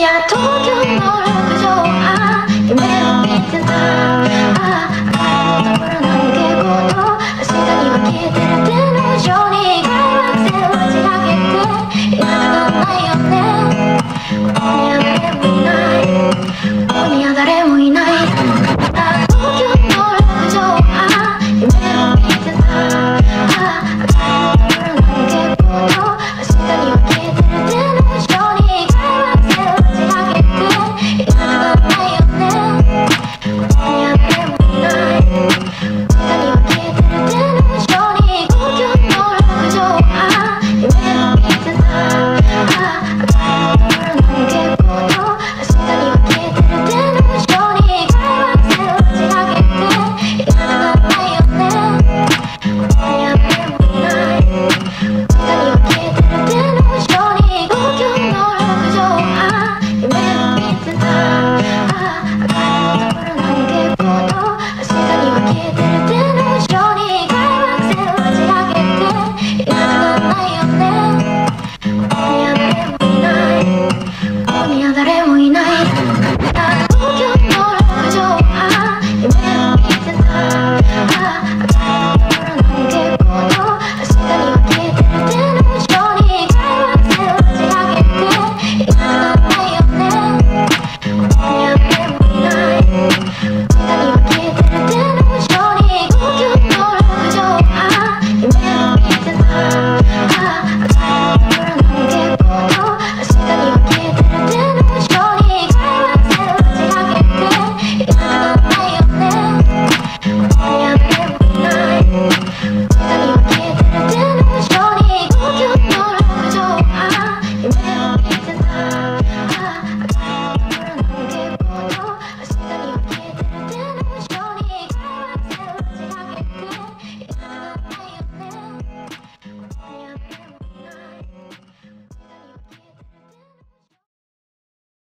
や東京の6畳半夢を見てた。あああの頃の出来事明日には消えてる。